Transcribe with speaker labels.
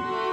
Speaker 1: Bye.